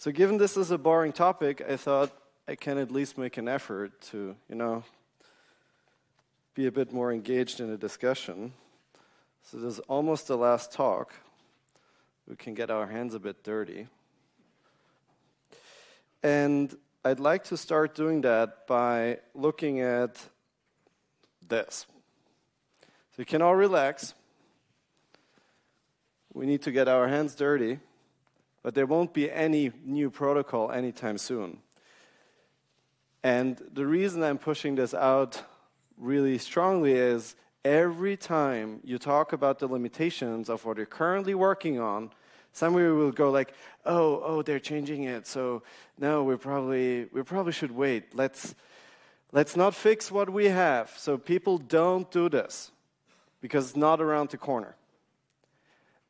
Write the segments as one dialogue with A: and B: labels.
A: So given this is a boring topic, I thought I can at least make an effort to, you know, be a bit more engaged in a discussion. So this is almost the last talk. We can get our hands a bit dirty. And I'd like to start doing that by looking at this. So you can all relax. We need to get our hands dirty, but there won't be any new protocol anytime soon. And the reason I'm pushing this out really strongly is every time you talk about the limitations of what you're currently working on, somebody will go like, "Oh, oh, they're changing it, so no, we probably we probably should wait. Let's let's not fix what we have." So people don't do this because it's not around the corner.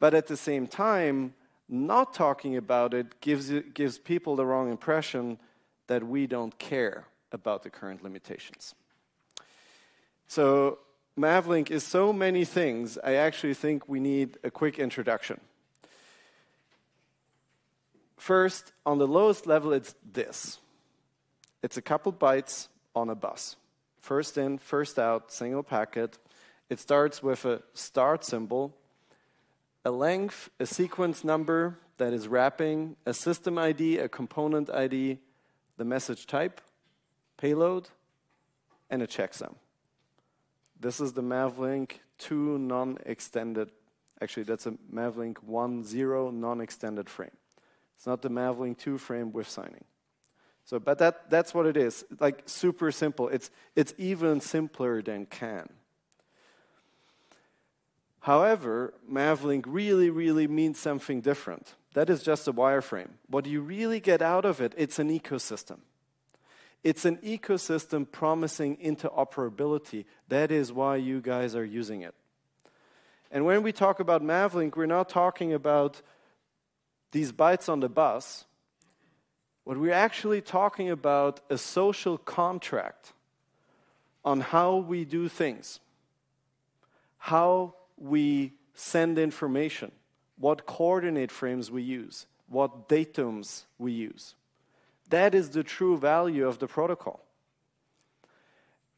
A: But at the same time, not talking about it gives, gives people the wrong impression that we don't care about the current limitations. So Mavlink is so many things, I actually think we need a quick introduction. First, on the lowest level, it's this. It's a couple bytes on a bus. First in, first out, single packet. It starts with a start symbol, a length, a sequence number that is wrapping, a system ID, a component ID, the message type, payload, and a checksum. This is the Mavlink 2 non-extended, actually that's a Mavlink 1.0 non-extended frame. It's not the Mavlink 2 frame with signing. So, but that, that's what it is, like super simple. It's, it's even simpler than CAN. However, Mavlink really, really means something different. That is just a wireframe. What you really get out of it, it's an ecosystem. It's an ecosystem promising interoperability. That is why you guys are using it. And when we talk about Mavlink, we're not talking about these bytes on the bus. What we're actually talking about a social contract on how we do things, how we send information, what coordinate frames we use, what datums we use. That is the true value of the protocol.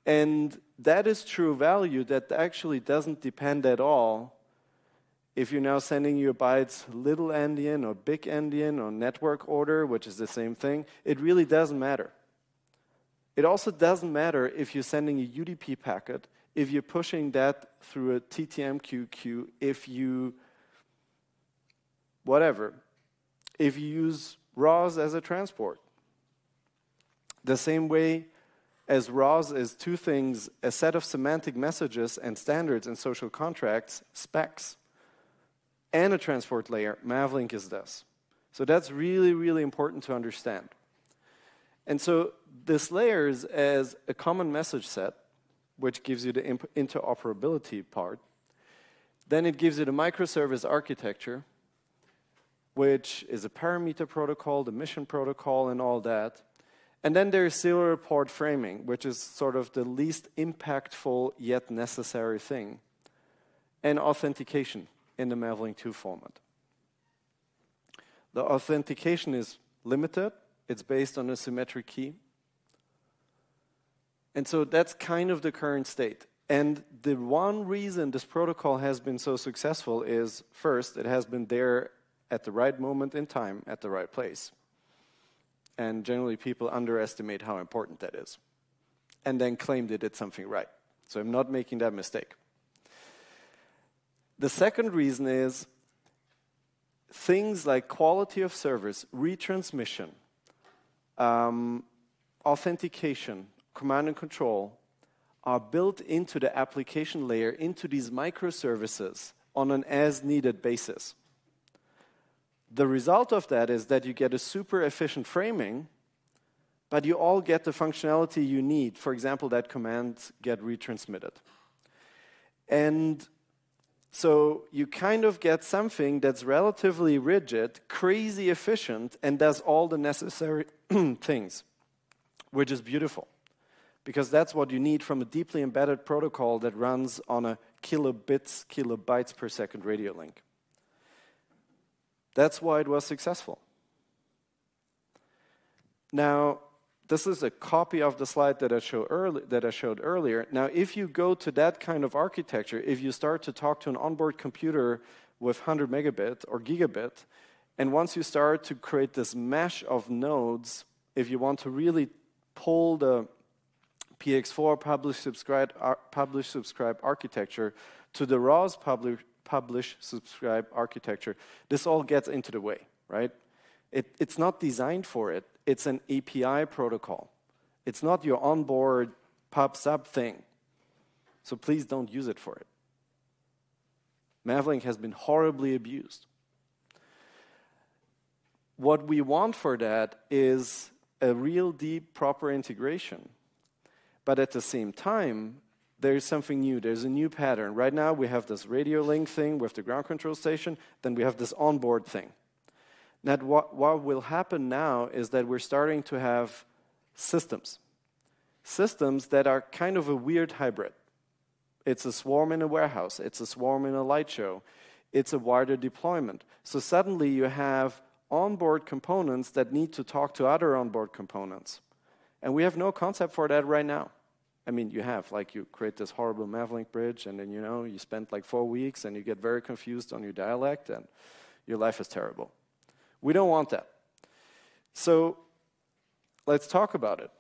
A: And that is true value that actually doesn't depend at all if you're now sending your bytes little endian or big endian or network order, which is the same thing. It really doesn't matter. It also doesn't matter if you're sending a UDP packet if you're pushing that through a TTMQ queue, if you, whatever, if you use ROS as a transport. The same way as ROS is two things a set of semantic messages and standards and social contracts, specs, and a transport layer, Mavlink is this. So that's really, really important to understand. And so this layers as a common message set which gives you the interoperability part. Then it gives you the microservice architecture, which is a parameter protocol, the mission protocol, and all that. And then there's serial port framing, which is sort of the least impactful yet necessary thing, and authentication in the Mavlink 2 format. The authentication is limited, it's based on a symmetric key. And so that's kind of the current state. And the one reason this protocol has been so successful is first, it has been there at the right moment in time, at the right place. And generally, people underestimate how important that is and then claim they did something right. So I'm not making that mistake. The second reason is things like quality of service, retransmission, um, authentication, command and control are built into the application layer, into these microservices on an as needed basis. The result of that is that you get a super efficient framing, but you all get the functionality you need. For example, that commands get retransmitted. And so you kind of get something that's relatively rigid, crazy efficient, and does all the necessary things, which is beautiful because that's what you need from a deeply embedded protocol that runs on a kilobits, kilobytes per second radio link. That's why it was successful. Now, this is a copy of the slide that I, show early, that I showed earlier. Now, if you go to that kind of architecture, if you start to talk to an onboard computer with 100 megabit or gigabit, and once you start to create this mesh of nodes, if you want to really pull the PX4 publish subscribe, publish subscribe architecture to the ROS publish, publish subscribe architecture, this all gets into the way, right? It, it's not designed for it. It's an API protocol. It's not your onboard pub sub thing. So please don't use it for it. Mavlink has been horribly abused. What we want for that is a real deep, proper integration. But at the same time, there's something new. There's a new pattern. Right now, we have this radio link thing with the ground control station, then we have this onboard thing. Now, what, what will happen now is that we're starting to have systems. Systems that are kind of a weird hybrid. It's a swarm in a warehouse, it's a swarm in a light show, it's a wider deployment. So suddenly you have onboard components that need to talk to other onboard components. And we have no concept for that right now. I mean, you have, like, you create this horrible Mavlink bridge, and then, you know, you spend like four weeks and you get very confused on your dialect, and your life is terrible. We don't want that. So let's talk about it.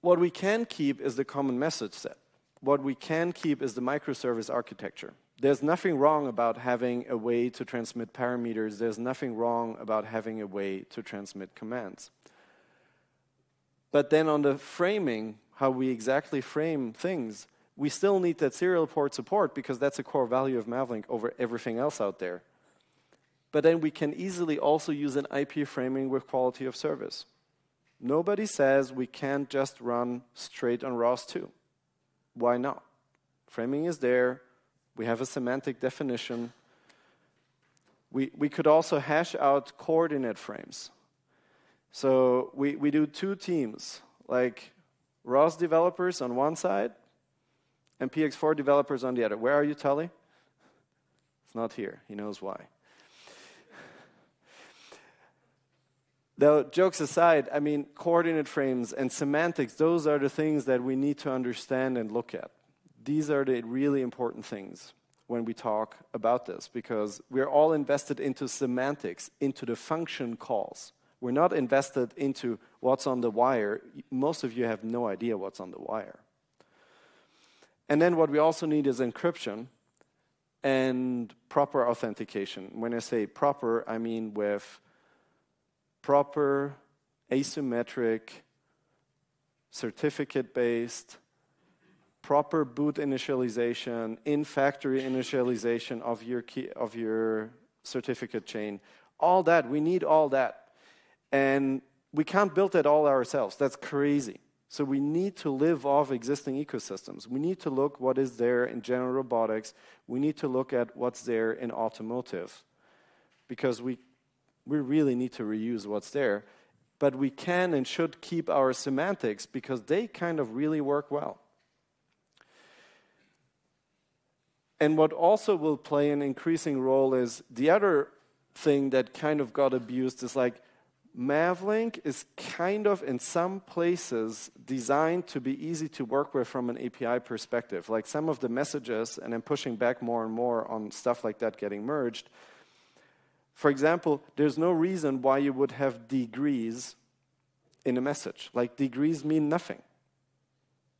A: What we can keep is the common message set. What we can keep is the microservice architecture. There's nothing wrong about having a way to transmit parameters. There's nothing wrong about having a way to transmit commands. But then on the framing, how we exactly frame things, we still need that serial port support because that's a core value of Mavlink over everything else out there. But then we can easily also use an IP framing with quality of service. Nobody says we can't just run straight on ROS2. Why not? Framing is there. We have a semantic definition. We, we could also hash out coordinate frames. So we, we do two teams, like ROS developers on one side and PX4 developers on the other. Where are you, Tully? It's not here. He knows why. Though, jokes aside, I mean, coordinate frames and semantics, those are the things that we need to understand and look at. These are the really important things when we talk about this because we're all invested into semantics, into the function calls. We're not invested into what's on the wire. Most of you have no idea what's on the wire. And then what we also need is encryption and proper authentication. When I say proper, I mean with proper, asymmetric, certificate based, proper boot initialization, in factory initialization of your, key, of your certificate chain. All that, we need all that. And we can't build it all ourselves. That's crazy. So we need to live off existing ecosystems. We need to look what is there in general robotics. We need to look at what's there in automotive because we, we really need to reuse what's there. But we can and should keep our semantics because they kind of really work well. And what also will play an increasing role is the other thing that kind of got abused is like Mavlink is kind of, in some places, designed to be easy to work with from an API perspective. Like some of the messages, and I'm pushing back more and more on stuff like that getting merged. For example, there's no reason why you would have degrees in a message. Like degrees mean nothing.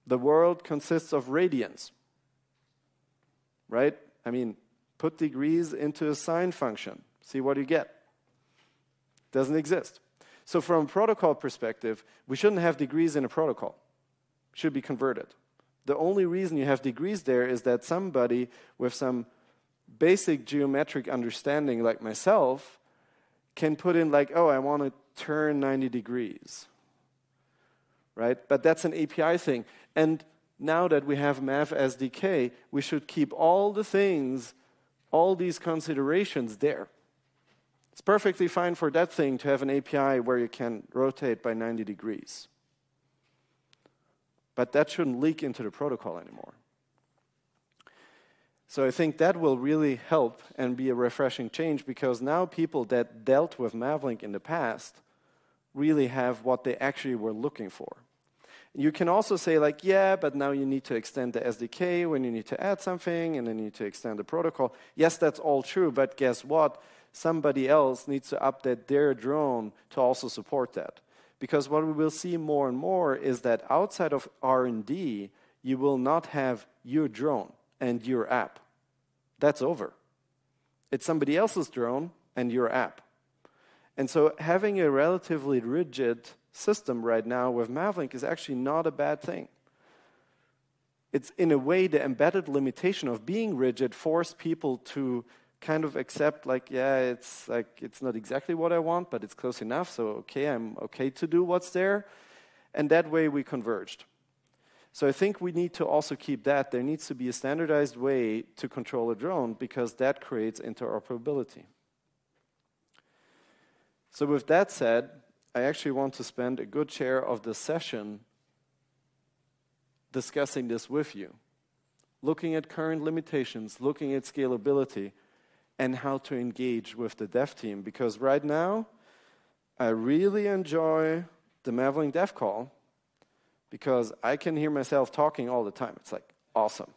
A: The world consists of radians, right? I mean, put degrees into a sine function, see what you get. Doesn't exist. So from a protocol perspective, we shouldn't have degrees in a protocol. It should be converted. The only reason you have degrees there is that somebody with some basic geometric understanding like myself can put in like, oh, I want to turn 90 degrees. Right? But that's an API thing. And now that we have MAV SDK, we should keep all the things, all these considerations there. It's perfectly fine for that thing to have an API where you can rotate by 90 degrees. But that shouldn't leak into the protocol anymore. So I think that will really help and be a refreshing change because now people that dealt with Mavlink in the past really have what they actually were looking for. You can also say like, yeah, but now you need to extend the SDK when you need to add something, and then you need to extend the protocol. Yes, that's all true, but guess what? Somebody else needs to update their drone to also support that. Because what we will see more and more is that outside of R&D, you will not have your drone and your app. That's over. It's somebody else's drone and your app. And so having a relatively rigid system right now with Mavlink is actually not a bad thing. It's in a way the embedded limitation of being rigid forced people to kind of accept like yeah it's like it's not exactly what I want but it's close enough so okay I'm okay to do what's there and that way we converged. So I think we need to also keep that there needs to be a standardized way to control a drone because that creates interoperability. So with that said, I actually want to spend a good share of the session discussing this with you, looking at current limitations, looking at scalability, and how to engage with the dev team. Because right now, I really enjoy the Mavlink dev call because I can hear myself talking all the time. It's like awesome.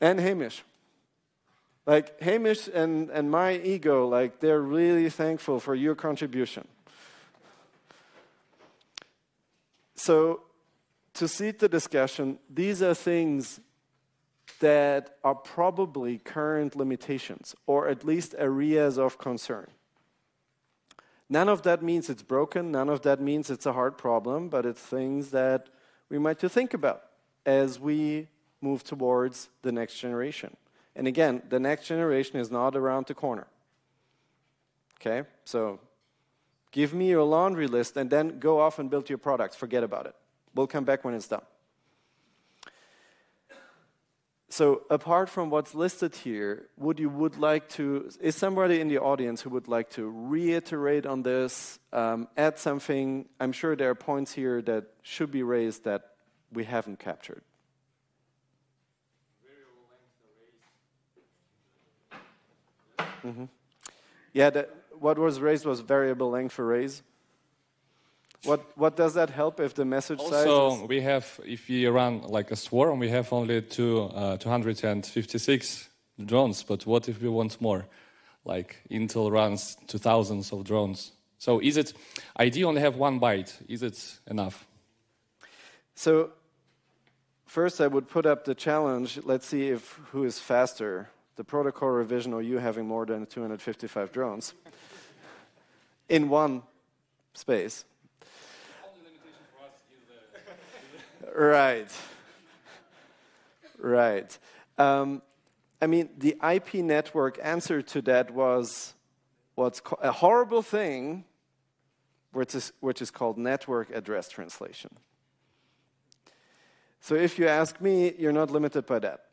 A: And Hamish. Like Hamish and, and my ego, like they're really thankful for your contribution. So, to seed the discussion, these are things that are probably current limitations, or at least areas of concern. None of that means it's broken, none of that means it's a hard problem, but it's things that we might to think about as we move towards the next generation. And again, the next generation is not around the corner. Okay? So give me your laundry list and then go off and build your products. Forget about it. We'll come back when it's done. So apart from what's listed here, would you would like to, is somebody in the audience who would like to reiterate on this, um, add something? I'm sure there are points here that should be raised that we haven't captured. Mm -hmm. Yeah, what was raised was variable length arrays. What, what does that help if the message
B: also,
A: size?
B: Also, we have, if we run like a swarm, we have only two, uh, 256 drones. But what if we want more? Like Intel runs to thousands of drones. So is it, ID only have one byte. Is it enough?
A: So first I would put up the challenge. Let's see if who is faster the protocol revision or you having more than 255 drones in one space. Right. Right. Um, I mean, the IP network answer to that was what's a horrible thing, which is, which is called network address translation. So if you ask me, you're not limited by that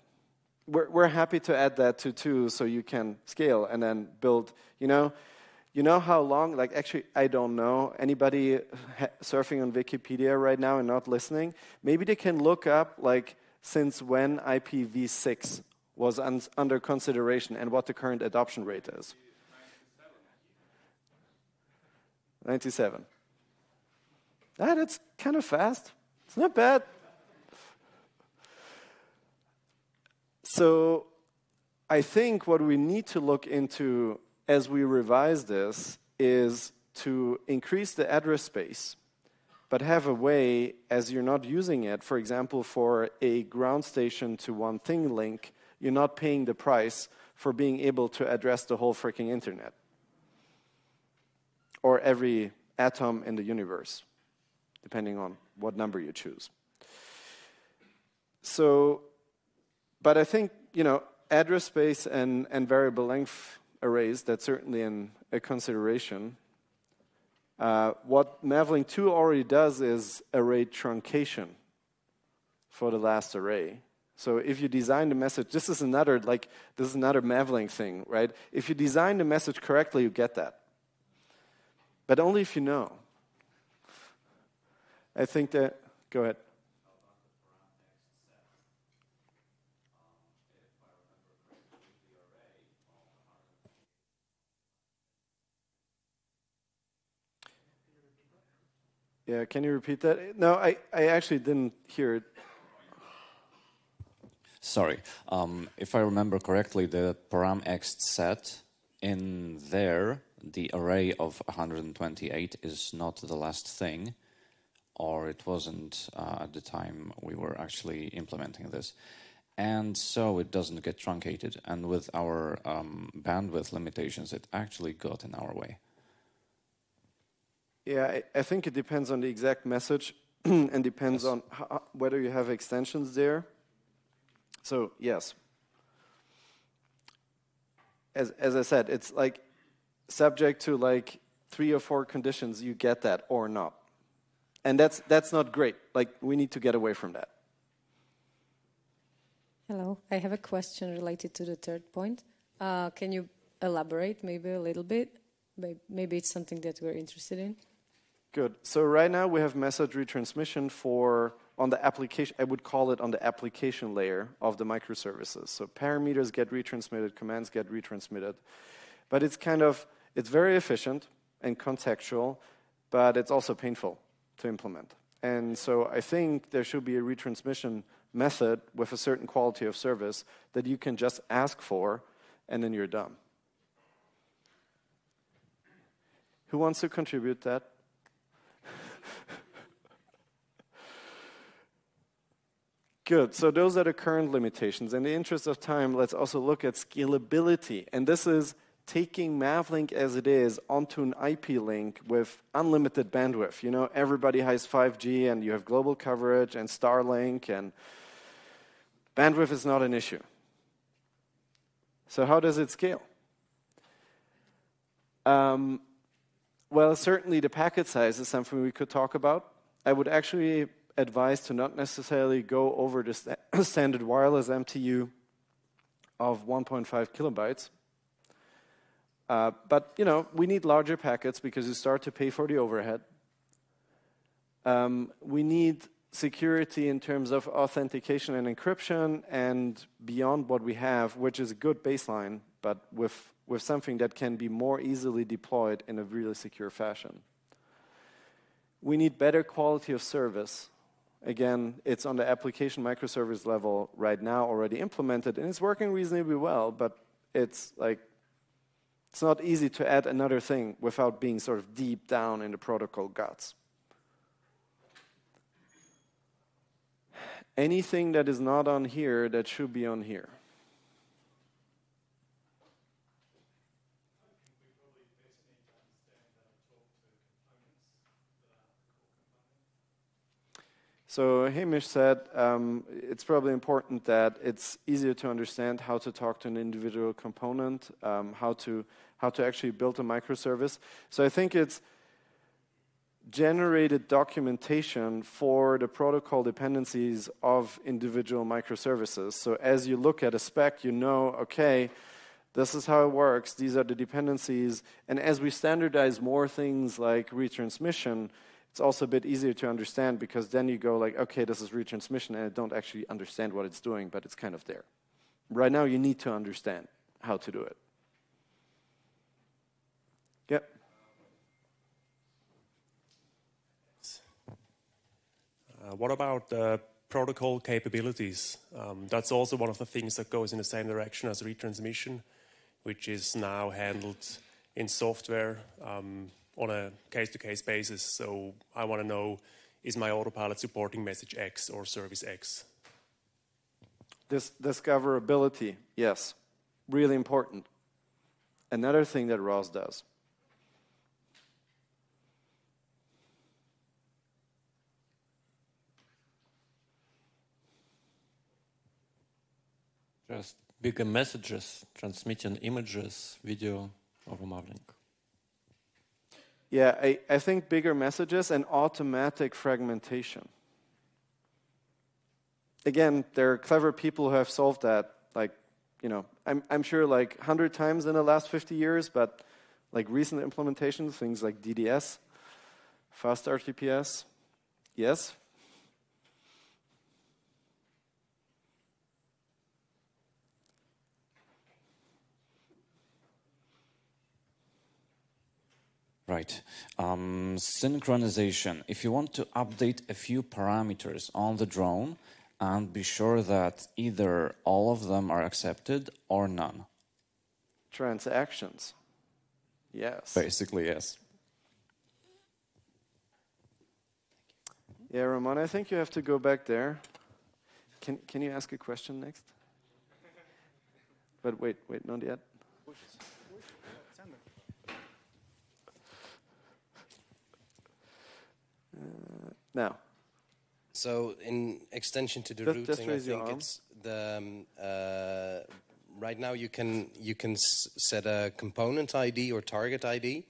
A: we're, we're happy to add that to two so you can scale and then build, you know, you know how long, like actually, I don't know. Anybody surfing on Wikipedia right now and not listening, maybe they can look up like since when IPv6 was un under consideration and what the current adoption rate is. 97. Ah, that's kind of fast. It's not bad. So I think what we need to look into as we revise this is to increase the address space, but have a way, as you're not using it, for example, for a ground station to one thing link, you're not paying the price for being able to address the whole freaking internet or every atom in the universe, depending on what number you choose. So but I think, you know, address space and, and variable length arrays, that's certainly a consideration. Uh, what Mavlink 2 already does is array truncation for the last array. So if you design the message, this is another like this is another Mavlink thing, right? If you design the message correctly, you get that. But only if you know. I think that go ahead. Yeah, can you repeat that? No, I, I actually didn't hear it.
C: Sorry. Um, if I remember correctly, the param-ext set in there, the array of 128 is not the last thing, or it wasn't uh, at the time we were actually implementing this. And so it doesn't get truncated. And with our um, bandwidth limitations, it actually got in our way.
A: Yeah, I, I think it depends on the exact message and depends yes. on how, whether you have extensions there. So, yes. As, as I said, it's like subject to like three or four conditions, you get that or not. And that's, that's not great. Like, we need to get away from that.
D: Hello. I have a question related to the third point. Uh, can you elaborate maybe a little bit? Maybe it's something that we're interested in.
A: Good. So right now we have message retransmission for on the application, I would call it on the application layer of the microservices. So parameters get retransmitted, commands get retransmitted. But it's kind of, it's very efficient and contextual, but it's also painful to implement. And so I think there should be a retransmission method with a certain quality of service that you can just ask for and then you're done. Who wants to contribute that? Good. So those are the current limitations. In the interest of time, let's also look at scalability. And this is taking Mavlink as it is onto an IP link with unlimited bandwidth. You know, everybody has 5G and you have global coverage and Starlink and bandwidth is not an issue. So how does it scale? Um, well, certainly the packet size is something we could talk about. I would actually advised to not necessarily go over the st standard wireless MTU of 1.5 kilobytes. Uh, but you know, we need larger packets because you start to pay for the overhead. Um, we need security in terms of authentication and encryption and beyond what we have, which is a good baseline, but with, with something that can be more easily deployed in a really secure fashion. We need better quality of service Again, it's on the application microservice level right now already implemented, and it's working reasonably well, but it's like it's not easy to add another thing without being sort of deep down in the protocol guts. Anything that is not on here that should be on here. So Hamish said um, it's probably important that it's easier to understand how to talk to an individual component, um, how to how to actually build a microservice. So I think it's generated documentation for the protocol dependencies of individual microservices. So as you look at a spec, you know, okay, this is how it works. These are the dependencies. And as we standardize more things like retransmission, it's also a bit easier to understand because then you go like, okay, this is retransmission, and I don't actually understand what it's doing, but it's kind of there. Right now, you need to understand how to do it. Yep.
E: Uh, what about uh, protocol capabilities? Um, that's also one of the things that goes in the same direction as retransmission, which is now handled in software. Um, on a case-to-case basis. So I want to know, is my autopilot supporting message X or service X?
A: This discoverability, yes, really important. Another thing that ROS does.
F: Just bigger messages, transmitting images, video over Mavlink.
A: Yeah, I, I think bigger messages and automatic fragmentation. Again, there are clever people who have solved that, like, you know, I'm, I'm sure like 100 times in the last 50 years, but like recent implementations, things like DDS, fast RTPS, yes,
C: Right. Um, synchronization. If you want to update a few parameters on the drone and be sure that either all of them are accepted or none.
A: Transactions. Yes.
C: Basically, yes.
A: Yeah, Ramon, I think you have to go back there. Can, can you ask a question next? But wait, wait, not yet. Now,
G: So, in extension to the
A: Just- just
G: routing, I
A: raise your
G: think it's the um, uh, right now you can you can s- set a component ID or target ID,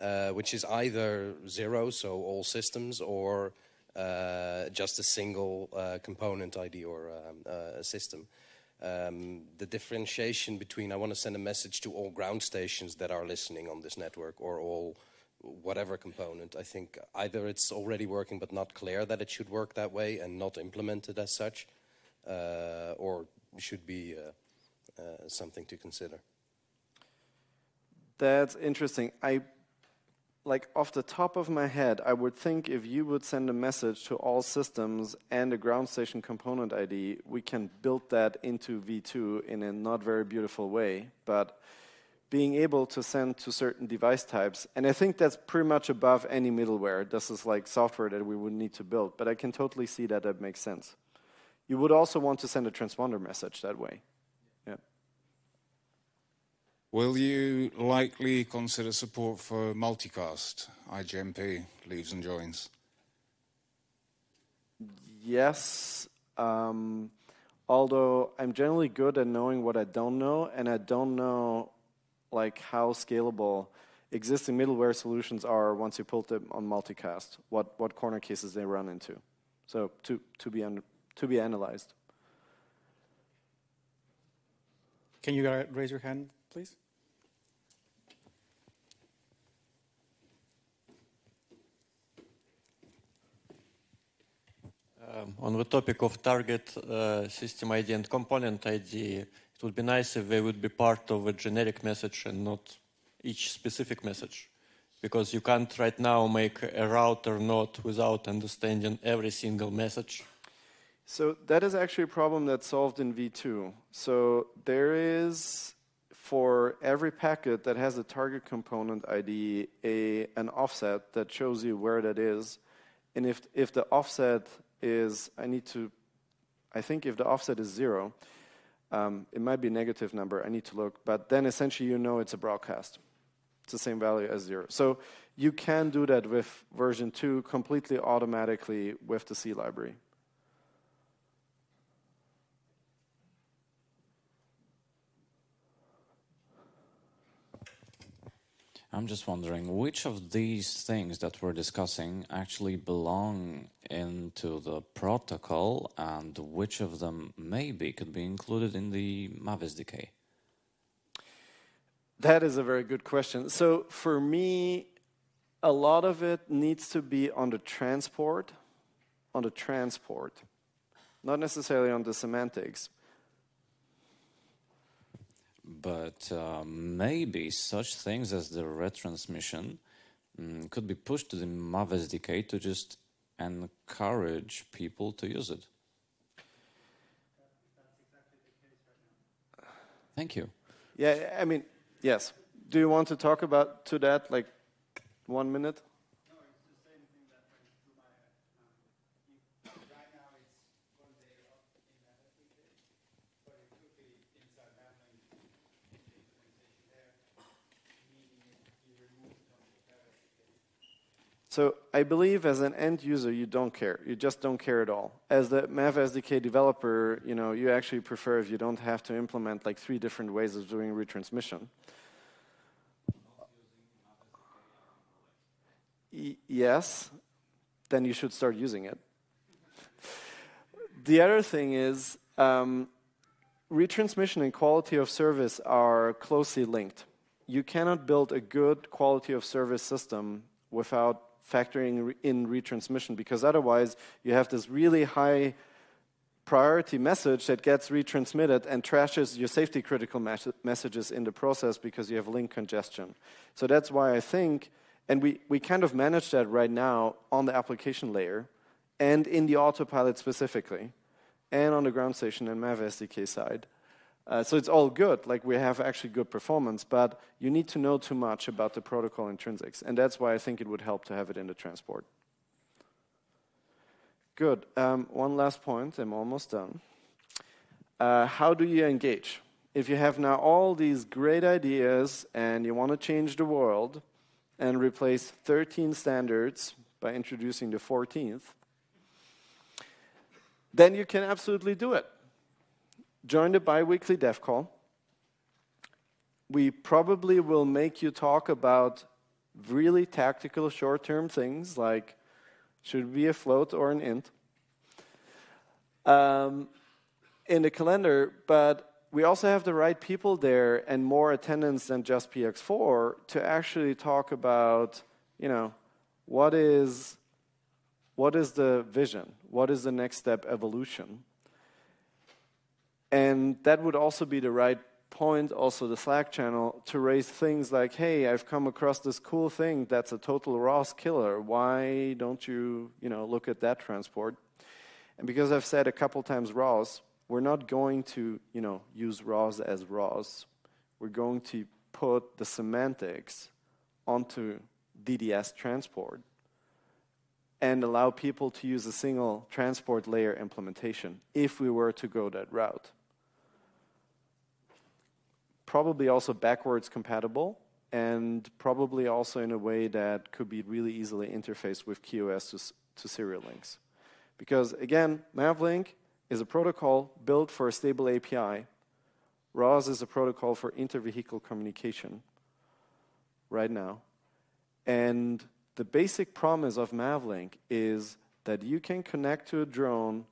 G: uh, which is either zero, so all systems, or uh, just a single uh, component ID or um, uh, system. Um, the differentiation between I want to send a message to all ground stations that are listening on this network or all whatever component. I think either it's already working but not clear that it should work that way and not implemented as such, uh, or should be uh, uh, something to consider.
A: that's interesting. I, like, off the top of my head, I would think if you would send a message to all systems and a ground station component ID, we can build that into V2 in a not very beautiful way. But being able to send to certain device types, and I think that's pretty much above any middleware. This is like software that we would need to build, but I can totally see that that makes sense. You would also want to send a transponder message that way. Yeah.
H: Will you likely consider support for multicast, IGMP, leaves and joins?
A: Yes, um, although I'm generally good at knowing what I don't know, and I don't know like how scalable existing middleware solutions are once you put them on multicast. What what corner cases they run into. So to to be un, to be analyzed.
I: Can you uh, raise your hand, please?
F: Um, on the topic of target uh, system ID and component ID, it would be nice if they would be part of a generic message and not each specific message. Because you can't right now make a router node without understanding every single message.
A: So that is actually a problem that's solved in V2. So there is for every packet that has a target component ID a an offset that shows you where that is. And if if the offset is I need to I think if the offset is zero, um, it might be a negative number. I need to look, but then essentially you know it's a broadcast. It's the same value as zero. So you can do that with version two completely automatically with the C library.
C: I'm just wondering which of these things that we're discussing actually belong into the protocol and which of them maybe could be included in the MAV SDK.
A: That is a very good question. So for me, a lot of it needs to be on the transport, on the transport, not necessarily on the semantics.
C: But uh, maybe such things as the retransmission mm, could be pushed to the MAV SDK to just encourage people to use it. Thank you.
A: Yeah, I mean, yes. Do you want to talk about to that like one minute? So I believe as an end user, you don't care. You just don't care at all. As the Mav SDK developer, you know, you actually prefer if you don't have to implement like three different ways of doing retransmission. Yes, then you should start using it. The other thing is um, retransmission and quality of service are closely linked. You cannot build a good quality of service system without factoring in retransmission because otherwise you have this really high priority message that gets retransmitted and trashes your safety critical mes- messages in the process because you have link congestion. So that's why I think And we, we kind of manage that right now on the application layer and in the autopilot specifically, and on the ground station and Mav SDK side. Uh, so it's all good, like we have actually good performance, but you need to know too much about the protocol intrinsics, and that's why I think it would help to have it in the transport. Good. Um, one last point, I'm almost done. Uh, how do you engage? If you have now all these great ideas and you want to change the world and replace 13 standards by introducing the 14th, then you can absolutely do it. Join the biweekly dev call. We probably will make you talk about really tactical short term things like should be a float or an int um, in the calendar, but we also have the right people there and more attendance than just PX4 to actually talk about, you know, what is what is the vision? What is the next step evolution? And that would also be the right point, also the Slack channel, to raise things like, hey, I've come across this cool thing that's a total ROS killer. Why don't you, you know, look at that transport? And because I've said a couple times ROS, we're not going to, you know, use ROS as ROS. We're going to put the semantics onto DDS transport and allow people to use a single transport layer implementation if we were to go that route. Probably also backwards compatible and probably also in a way that could be really easily interfaced with QoS to, to serial links. Because again, Mavlink is a protocol built for a stable API. ROS is a protocol for inter-vehicle communication right now. And the basic promise of Mavlink is that you can connect to a drone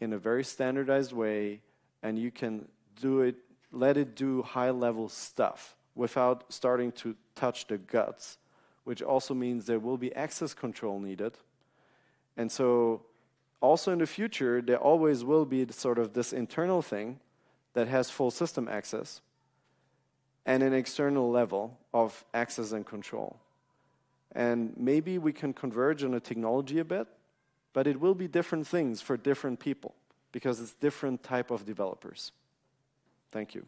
A: in a very standardized way and you can do it, let it do high level stuff without starting to touch the guts, which also means there will be access control needed. And so, also in the future, there always will be sort of this internal thing that has full system access and an external level of access and control. And maybe we can converge on a technology a bit, but it will be different things for different people because it's different type of developers. Thank you.